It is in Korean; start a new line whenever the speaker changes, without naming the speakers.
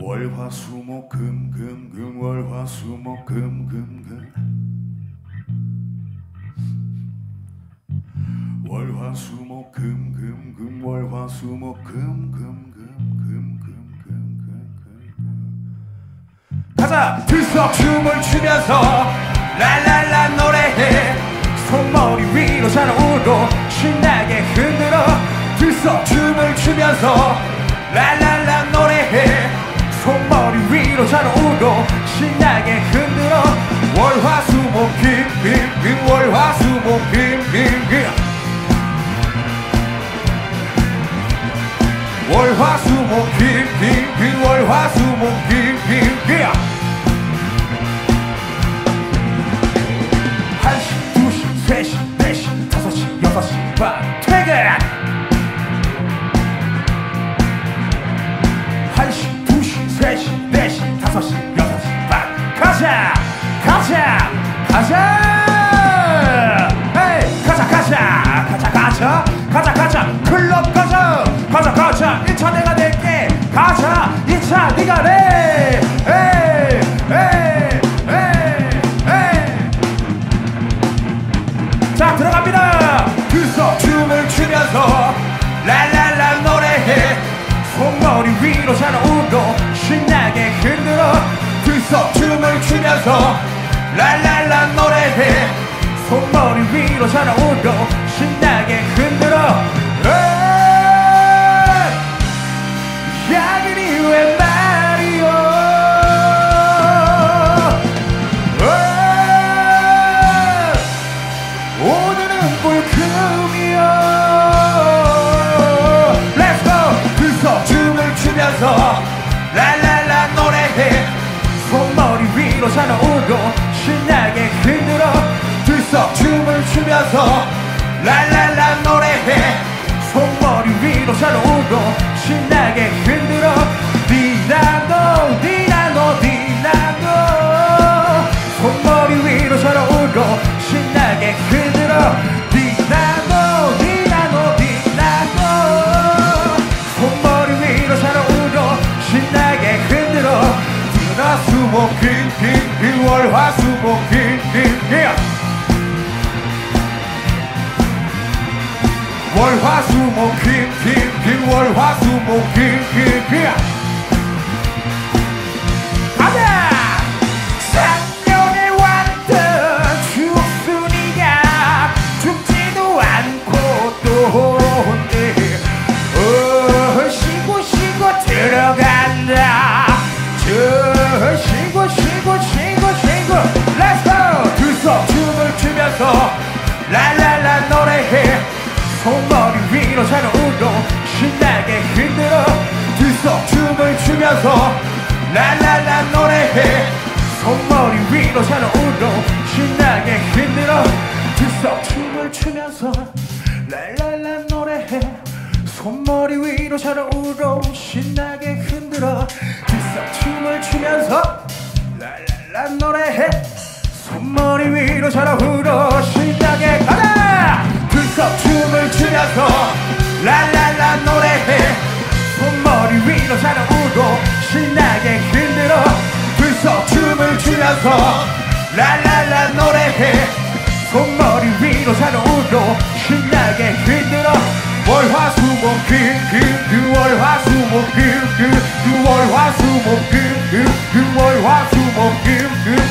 월화수목금금금 월화수목금금금. 월화수목금금금 월화수목금금금금금금금 가자! 들썩 춤을 추면서 랄랄라 노래해. 손머리 위로 자랑으로 신나게 흔들어. 들썩 춤을 추면서 랄랄라 노래해 손머리 위로 자랑으로 신나게 흔들어. 월화수목금금금 월화수목금금금 월화수목금금금 월화수목금금금 가자! 가자! 에이 가자 가자! 가자 가자! 가자 가자! 클럽 가자! 가자 가자! 1차 내가 낼게! 가자! 2차 네가 내! 에이 에이 에이! 에이 자 들어갑니다! 들썩 춤을 추면서 랄랄라 노래해! 손머리 위로 자랑으로 신나게 흔들어! 들썩 춤을 추면서 랄랄라 노래해. 손머리 위로 자랑으로 신나게 흔들어 신나게 흔들어. 니나노 니나노 니나노 손머리 위로 자랑으로 신나게 흔들어. 니나노 니나노 니나노 손머리 위로 자랑으로 신나게 흔들어. 들어수목금금금 월화수목금금금 월화수목금금 금 월화수목금금금 가자! 작년에 왔던 추순이가 죽지도 않고 또 온대 어 쉬고 쉬고 들어간다. 저 쉬고 쉬고 쉬고 쉬고. Go! 들썩 춤을 추면서 랄랄라 노래해. 손머리 위로 자랑으로 신나게 흔들어 들썩 춤을 추면서 랄랄라 노래해. 손머리 위로 자랑으로 신나게 흔들어 들썩 춤을 추면서 랄랄라 노래해. 손머리 위로 자랑으로 신나게 흔들어 들썩 춤을 추면서 랄랄라 노래해. 손머리 위로 자랑으 추면서 랄랄라 노래해. 손머리 위로 자랑으로 신나게 흔들어 월화수목 금금 월화수목 금금 월화수목 금금 월화수목 금